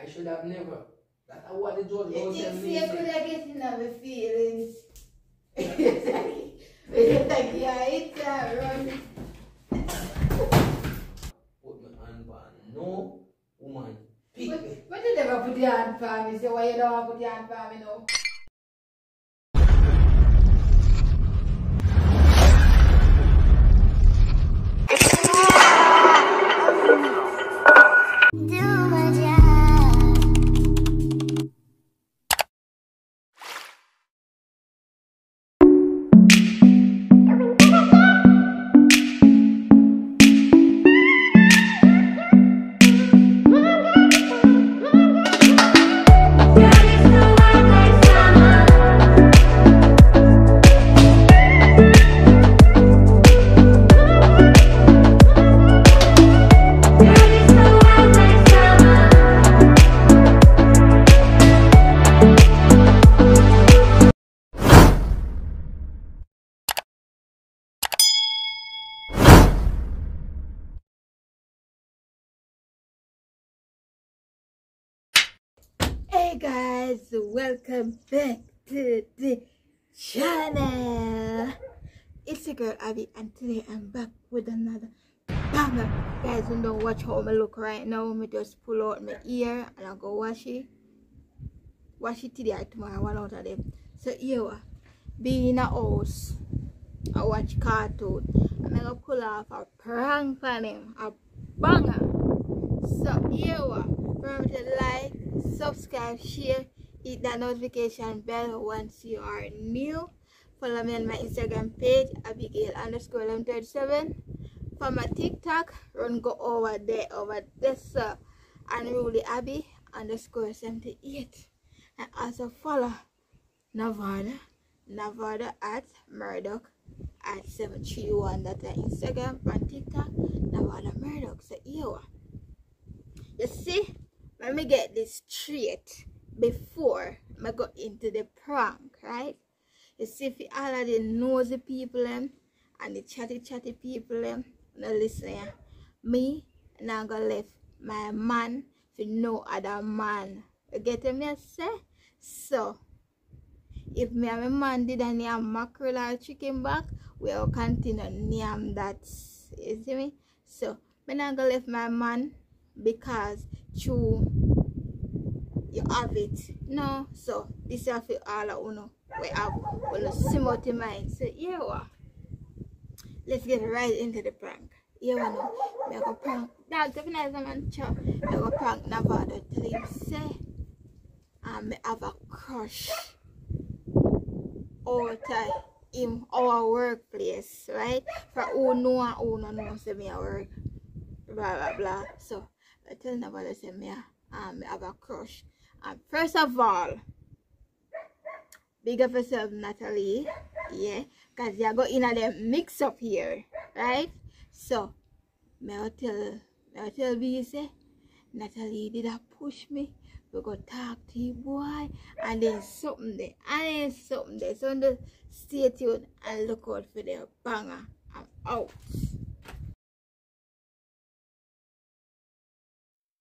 I should have never. That's what the judge think me. you say. could have getting on my feelings. It's like, yeah, it's a run. Put my hand on no woman. Pick But, me. but you never put your hand for me, so why you don't put your hand for me now? Guys, welcome back to the channel. It's your girl Abby, and today I'm back with another banger. Guys, you don't watch how I look right now. Me just pull out my ear and I go wash it. Wash it today or tomorrow, one out of them. So here, being in a house, I watch cartoon. I'm gonna pull off a prank on him, a banger. So here. Remember to like, subscribe, share, hit that notification bell once you are new. Follow me on my Instagram page, Abigail underscore 1137. For my TikTok, run go over there, over this, uh, unruly Abby underscore 78. And also follow Navardo, Navardo at Murdock at 731. That's our Instagram and TikTok, Navardo Murdock. So here. You see, let me get this straight before I go into the prank, right? You see, if you all of the nosy people them and the chatty chatty people them, now listen here. Me, now gonna left my man for no other man. You get me I say? So, if me and my man did a name mackerel or chicken back, we'll continue name that. You see me? So, me not gonna left my man because you you have it. No, so this is for all of uno. We have uno simulti mind. So here we are. Let's get right into the prank. Here we know. We are gonna prank. Dog, if nice man chop. We are gonna prank Navardo till him say um, me have a crush out of in our workplace, right? For who know and who no know say me a work. Blah blah blah. So I tell nobody say me um me have a crush. Um, first of all, big up yourself, Natalie. Yeah, cause you go in a mix up here, right? So me I tell me I tell B say Natalie did a push me. We go talk to you boy and then something there and then something there. So stay tuned and look out for the banger. I'm out.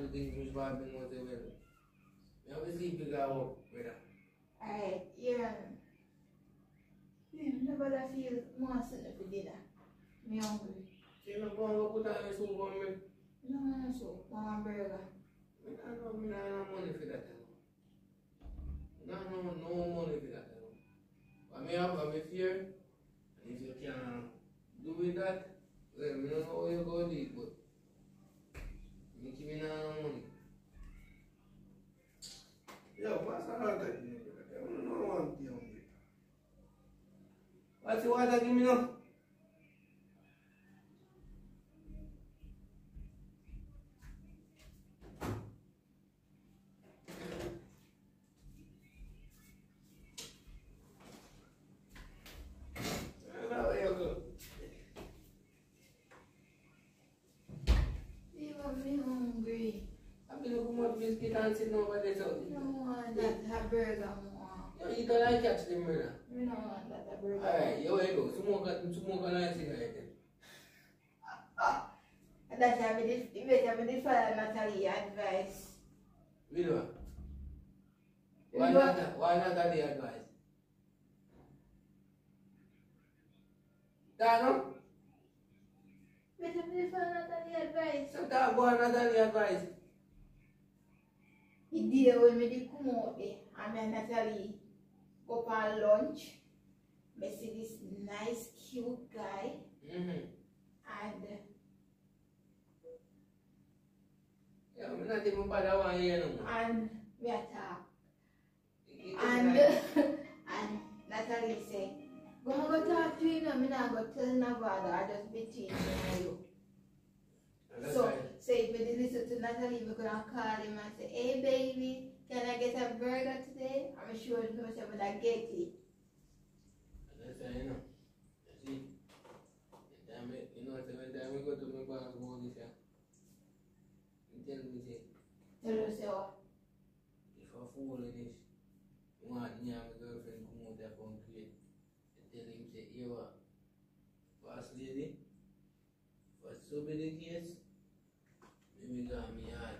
do things which bad me know say well. Me have to sleep me go out, brother. Alright, yeah. Yeah, nobody feel more something for dinner. Me hungry. You know, go and go put on your soup on me. No, no, no, so, one burger. Me not know, not know no money me fear. And if you can do with that, Well, don't know how you go do it, but me give me no money. Yo, pass a lot of it. I don't know one thing. What's the water give me now? Now you go. Even me hungry. I've at biscuit and sitting over there. So, I don't want that a burger more. you don't like catch them, brother. I don't want that a burger. Alright, you way go. Smoke smoke a nice cigarette. then. Me did, you better me did follow Natalie advice. Video. Why not, why not that the advice? Dano? Better me did follow Natalie advice. So that not the advice. Day when me did come out there and and Natalie go for lunch, me see this nice cute guy Mm-hmm. and Yeah, I'm not even bother one here no and we attack. And and Natalie say, Go and go talk to him, I'm not go tell Navardo, I just me and you. That's So, so if we listen to Natalie, we could call him and say, Hey baby, can I get a burger today? I'm sure he's gonna say, When I get it. That's right, you know. You see, the time I- you know, so when time we go to my boss, go this year. He tell me, say, Tell her, say, oh, if I fool in this, you want me and my girlfriend come out there from create. Tell him, say, you what? Boss lady, for so be the case, maybe go on me hard.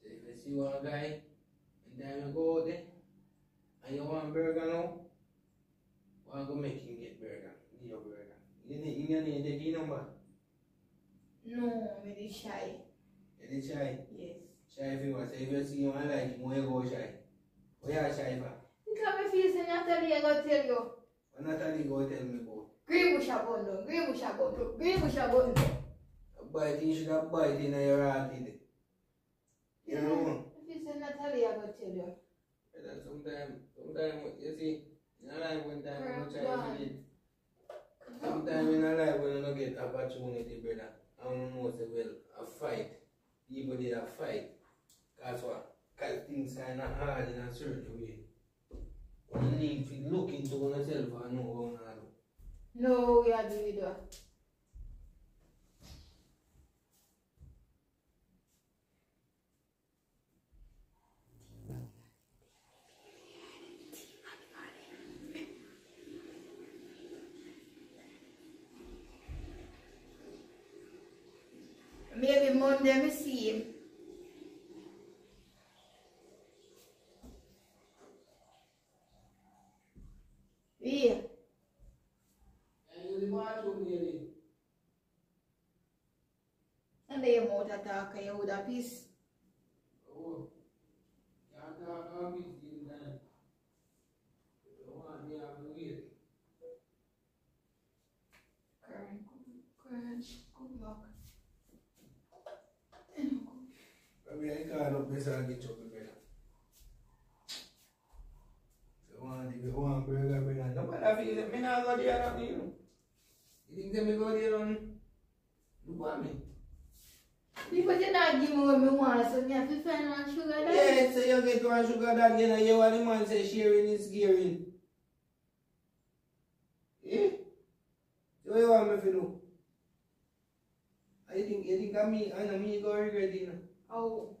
So if I see one guy, and then you go there, and you want burger now, why go make him get burger? Give your burger. You need, you need the key number. No, me dey shy. You need shy. Yes. Shy if you want. So if you see one like him, you go shy? Why you shy for? Because me feel say Natalie I go tell you. When Natalie go tell me about. Green bush a bundle, green bush a bundle, green bush a bundle. A bite, you should have bite in your heart. in it. You know? I feel say Natalie I go tell you. And then sometime, sometime, you see, in a life one time, you try to get. Sometimes in a life when you don't get opportunity, brother, I don't know, say, well, a fight. People did a fight. That's what, cause things kind of hard in a certain way. You need to look into yourself and know how to do. No, we are doing that. Maybe Monday me see him. Yeah. And you the bathroom lady. And they mouth attack and you would have peace. Oh, you talk about this thing then. You want me to have to wait. Current, current, good luck. Probably I can't up this and get trouble, brother. So one, if you want burger, brother, nobody feel it. Me not go there on you. You think that me go there on? Look at me. Because you not give me what me want, so me have to find one sugar daddy. Yeah, so you get one sugar daddy and you the man say sharing is caring. Eh? So you want me to do? I think, you think of me, I know me go regret it. Oh,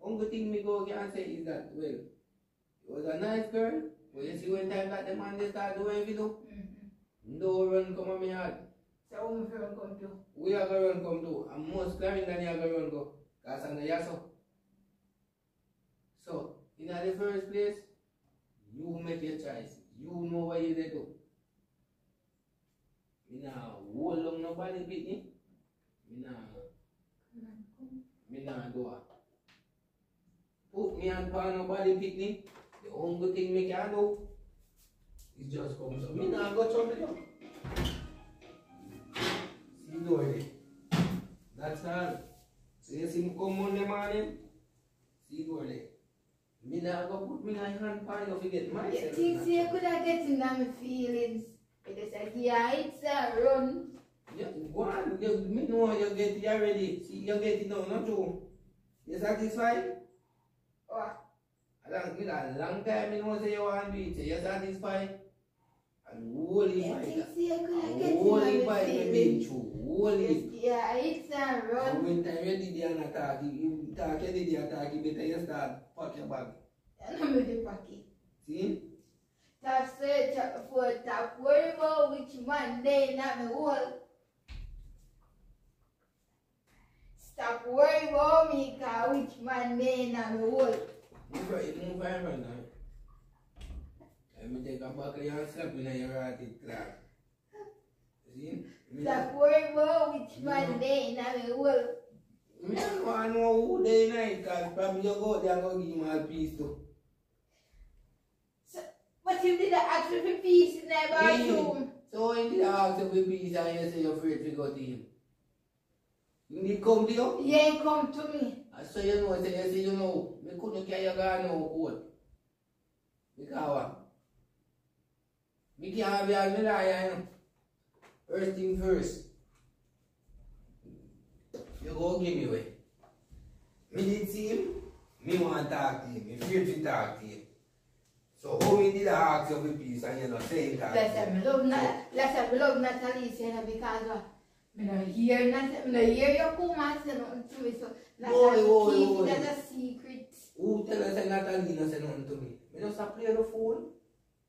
Only thing me go can say is that, well, it was a nice girl, but you see when time that the man they start doing video, mm-hmm. no run come on me hard. So what my friend come to? We are going to run come to, and most climbing than you are going to run go, because I'm the yaso. So, in the first place, you make your choice. You know what you dey do. Me nah hold on nobody beat me. Me nah, me nah do it. Put me and pan nobody me. The only thing me can do is just come. So me not go trouble you. See door there. That's all. So you see me come Monday morning. See door there. Me not go put me hand pan you forget myself. Yeah, things you could have getting down my feelings. It is like, yeah, it's a run. Yeah, go on. You, me know you get it already. See, you get it now, not you. You satisfied? Oh, A long, me a long time me know say you want to do it. So you satisfied? And holy you my think God. so you could have getting on Holy my my been through. Holy. Yeah, it's a And when time you did the attack, you, you talk, you did the attack, you better you start pack your bag. And I'm with the pocket. See? Top search for top worry about which man they not me whole. Stop worrying about me, cause which man they not me whole. Move right, move right right now. Let me take a buckle and slap you in your right clap. See? Stop worrying about which man they not me whole. Me don't want to know who they night, cause probably you go there and go give him a piece too. So, but you did ask for peace in that bathroom. So when did ask for peace and you say you're afraid to go to him? You need come to you? You ain't come to me. I saw you know, say you say you know, me couldn't carry your gun no court. Because what? Me can't have you as me you know. First thing first. You go give me way. Me did see him, me want to talk to him, me afraid to talk to him. So how me did I ask you for peace and you not saying talk to Let's him? love Nat. Let's have me love Natalie say that because what? Me no hear nothing. Me no hear you come and say nothing to me. So let's Oi, have oi, keep oi. it as a secret. Who tell us that Natalie not say nothing to me? Me just a play the fool.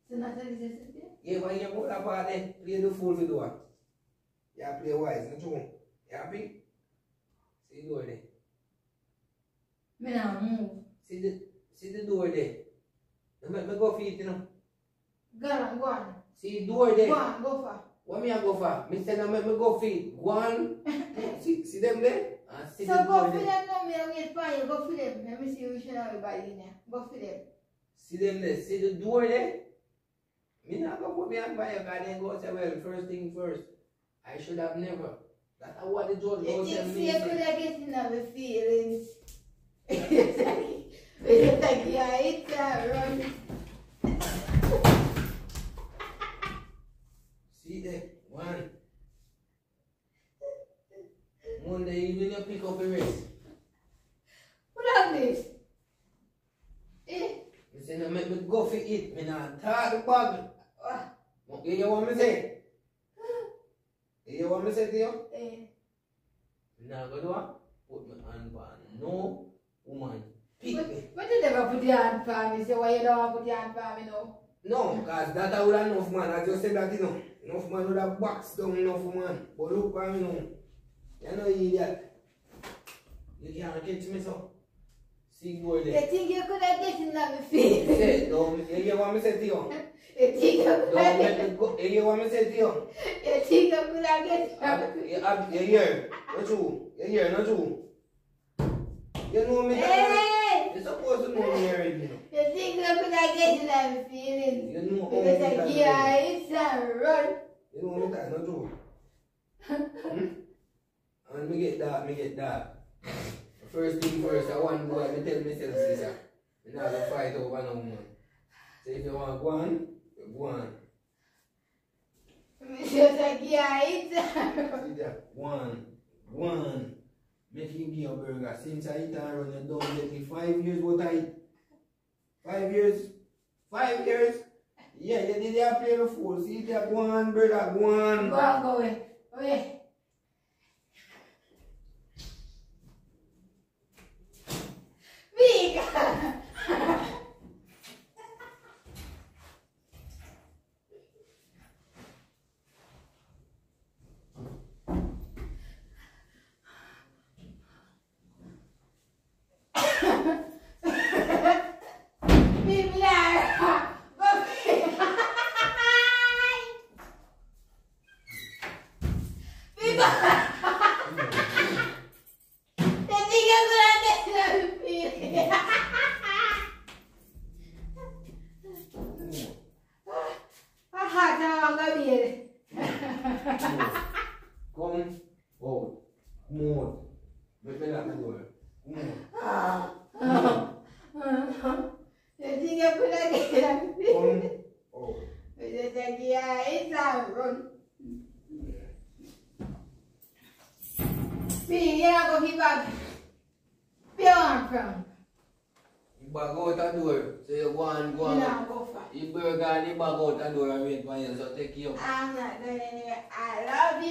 So Natalie says something. Yeah, when you put that part there, play the fool for the what? Yeah, play wise, not true. You happy? See the door there. Me no move. See the see the door there. Now make me go feet, you know. Go on, go on. See the door Go there. What me a go for? Me say now make me go feet. Go on. see, see them there? And ah, see So the go there. them now. Me don't get for you. Go for them. Let me see which one everybody in there. Go for them. See them there. See the door there? Me not go put me on fire because then go say, well, first thing first. I should have never. That's what the judge You go think tell so me. you say. could have getting my feelings? It's like, it's like, yeah, it's a run. See there, one. Monday evening you pick up a race. What on this? Eh? Me say no make me go for it. Me not talk the bag. Ah, You hear what me say? You hear what me say to you? eh. Me go do what? Put me hand on no woman. Pick But, me. but you never put your hand for me. So why you don't put your hand for me now? No, cause that I would have enough man. I just said that you know. Enough man would have boxed down enough man. But look for me now. You know you idiot. You can't catch me so. See go You there. think you could have getting on my feelings? Say, don't, you hear what me say to you? You think you could Don't have make get, me go. You hear what me say to you? you think you could have getting on my You you hear? Not true. You hear? Not true. You know me. that- Hey! You're supposed to know me already. You think you could have getting on my feelings? You know how Because me like, that yeah, already. it's a run. You know me that. Not true. And me get that. Me get that. First thing first. I want boy. Me tell myself, sister. Me not gonna fight over no woman. So if you want go on, you go on. It's just like, yeah, it's a run. See that? One, one. Make him give a burger. Since I eat and run, you don't get me five years what I eat. Five years? Five years? Yeah, you did have play the fool. See that one, brother, Go one. on, go away. Away. I'm not going anywhere I love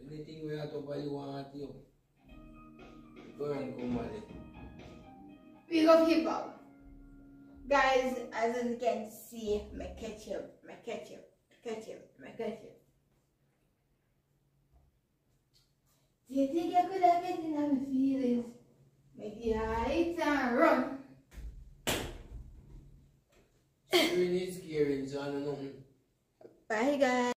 Anything we have to buy you want you Go and come on it. big up. Guys, as you can see, my ketchup, my ketchup, ketchup, my ketchup. Do you think I could have get in my feelings? Make it right and run. Is scary, I know. Bye, guys.